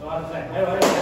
はい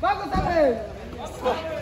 Vai, Gustavo!